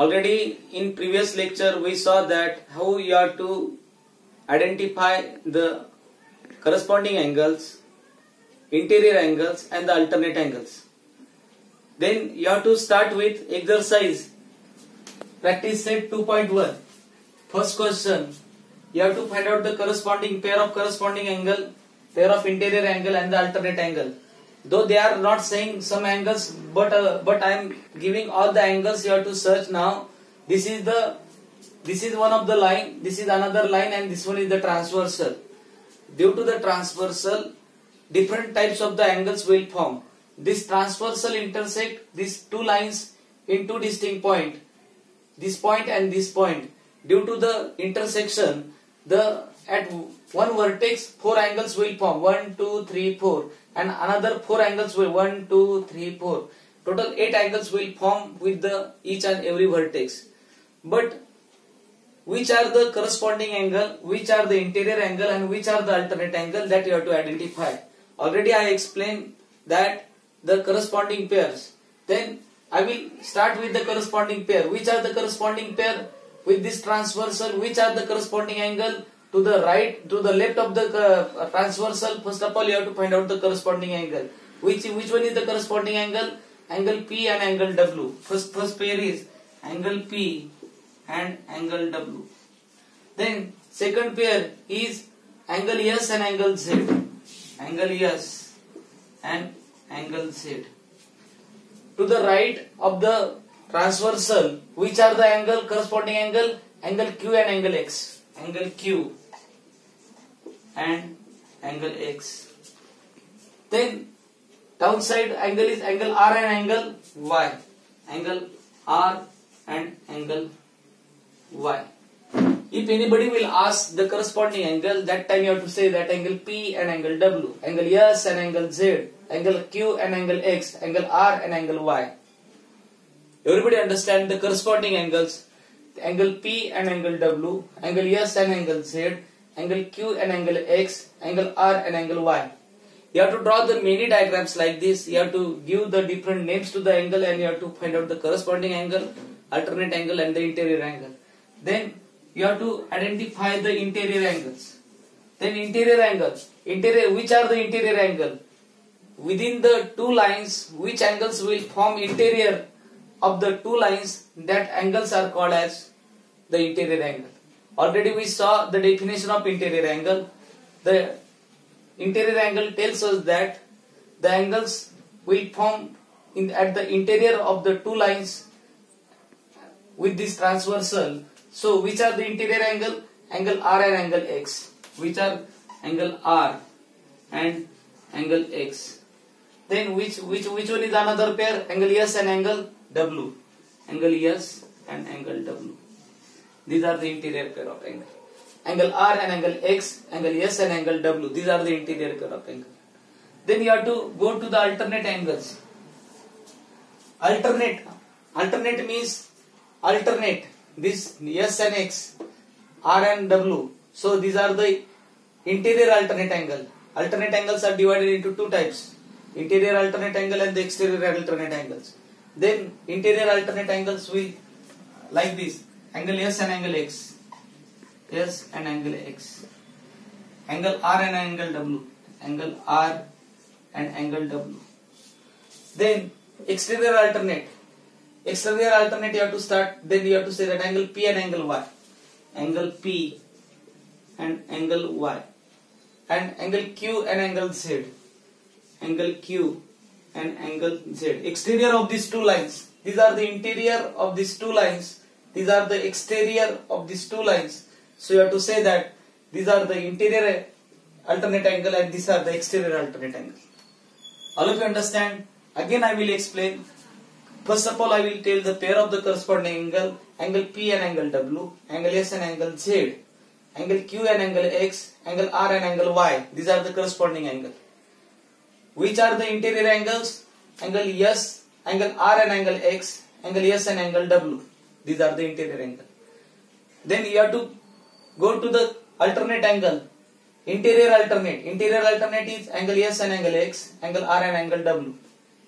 Already in previous lecture we saw that how you are to identify the corresponding angles, interior angles and the alternate angles. Then you have to start with exercise. Practice set 2.1. First question. You have to find out the corresponding pair of corresponding angle, pair of interior angle and the alternate angle. Though they are not saying some angles, but uh, but I am giving all the angles you have to search now. This is the this is one of the line, this is another line and this one is the transversal. Due to the transversal, different types of the angles will form. This transversal intersect these two lines in two distinct point. This point and this point. Due to the intersection, the at one vertex four angles will form. One, two, three, four, and another four angles will one, two, three, four. Total eight angles will form with the each and every vertex. But which are the corresponding angle, which are the interior angle and which are the alternate angle that you have to identify. Already I explained that the corresponding pairs. Then I will start with the corresponding pair. Which are the corresponding pair with this transversal? Which are the corresponding angle to the right, to the left of the uh, transversal? First of all, you have to find out the corresponding angle. Which which one is the corresponding angle? Angle P and angle W. First first pair is angle P and angle W. Then second pair is angle S and angle Z. Angle S and angle Z. To the right of the transversal, which are the angle corresponding angle? Angle Q and angle X. Angle Q and angle X. Then downside angle is angle R and angle Y. Angle R and angle Y. If anybody will ask the corresponding angle, that time you have to say that angle P and angle W, angle S and angle Z, angle Q and angle X, angle R and angle Y. Everybody understand the corresponding angles, angle P and angle W, angle S and angle Z, angle Q and angle X, angle R and angle Y. You have to draw the many diagrams like this. You have to give the different names to the angle and you have to find out the corresponding angle, alternate angle and the interior angle. Then you have to identify the interior angles. Then interior angle. Interior, which are the interior angle? Within the two lines, which angles will form interior of the two lines? That angles are called as the interior angle. Already we saw the definition of interior angle. The interior angle tells us that the angles will form in, at the interior of the two lines with this transversal so which are the interior angle? Angle R and angle X. Which are angle R and angle X. Then which which which one is another pair? Angle S and angle W. Angle S and angle W. These are the interior pair of angle. Angle R and angle X, angle S and angle W. These are the interior pair of angle. Then you have to go to the alternate angles. Alternate. Alternate means alternate this S and X, R and W. So these are the interior alternate angle. Alternate angles are divided into two types. Interior alternate angle and the exterior alternate angles. Then interior alternate angles will like this. Angle S and angle X. S and angle X. Angle R and angle W. Angle R and angle W. Then exterior alternate exterior alternate you have to start then you have to say that angle P and angle Y angle P and angle Y and angle Q and angle Z angle Q and angle Z exterior of these two lines these are the interior of these two lines these are the exterior of these two lines so you have to say that these are the interior alternate angle and these are the exterior alternate angle all of you understand again I will explain First of all, I will tell the pair of the corresponding angle, angle P and angle W, angle S and angle Z, angle Q and angle X, angle R and angle Y. These are the corresponding angle. Which are the interior angles? Angle S, angle R and angle X, angle S and angle W. These are the interior angle. Then you have to go to the alternate angle. Interior alternate. Interior alternate is angle S and angle X, angle R and angle W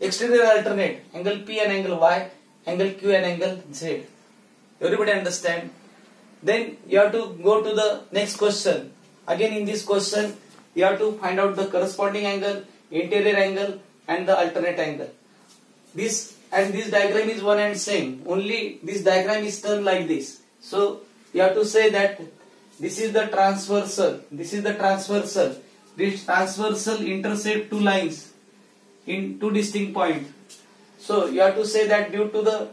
exterior alternate angle P and angle Y, angle Q and angle Z. Everybody understand? Then you have to go to the next question. Again in this question, you have to find out the corresponding angle, interior angle and the alternate angle. This and this diagram is one and same. Only this diagram is turned like this. So you have to say that this is the transversal. This is the transversal. This transversal intersect two lines in two distinct points. So you have to say that due to the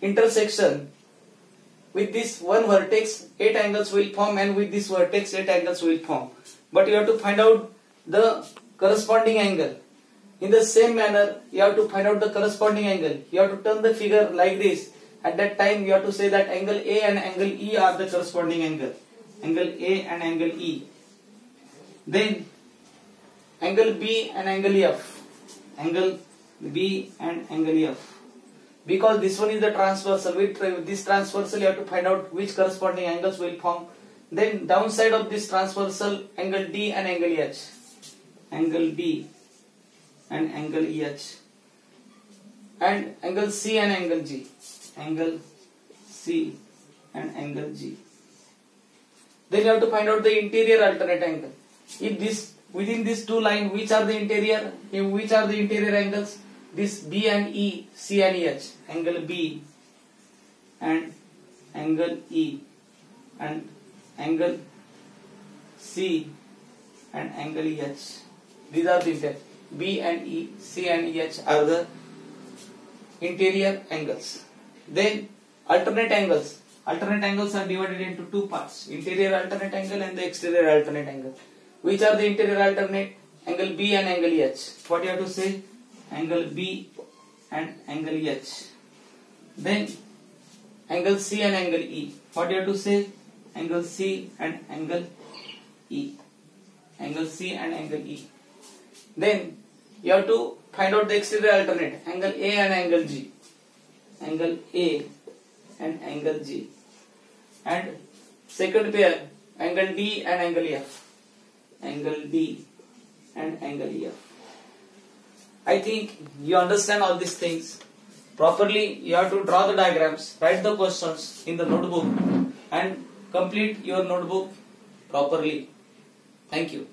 intersection with this one vertex, eight angles will form, and with this vertex, eight angles will form. But you have to find out the corresponding angle. In the same manner, you have to find out the corresponding angle. You have to turn the figure like this. At that time, you have to say that angle A and angle E are the corresponding angle. Angle A and angle E. Then, angle B and angle F. Angle B and angle F because this one is the transversal with this transversal you have to find out which corresponding angles will form then downside of this transversal angle D and angle H angle D and angle EH and angle C and angle G. Angle C and angle G. Then you have to find out the interior alternate angle. If this within these two line which are the interior? Which are the interior angles? This B and E, C and H, angle B and angle E and angle C and angle EH. These are the interior. B and E, C and H are the interior angles. Then alternate angles. Alternate angles are divided into two parts. Interior alternate angle and the exterior alternate angle. Which are the interior alternate? Angle B and angle H. What you have to say? angle B and angle H. Then angle C and angle E. What you have to say? Angle C and angle E. Angle C and angle E. Then you have to find out the exterior alternate. Angle A and angle G. Angle A and angle G. And second pair, angle D and angle F. Angle D and angle F. I think you understand all these things. Properly, you have to draw the diagrams, write the questions in the notebook, and complete your notebook properly. Thank you.